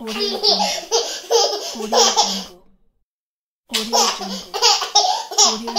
오디오 정보 오디오 정보 오디오 정보 오디오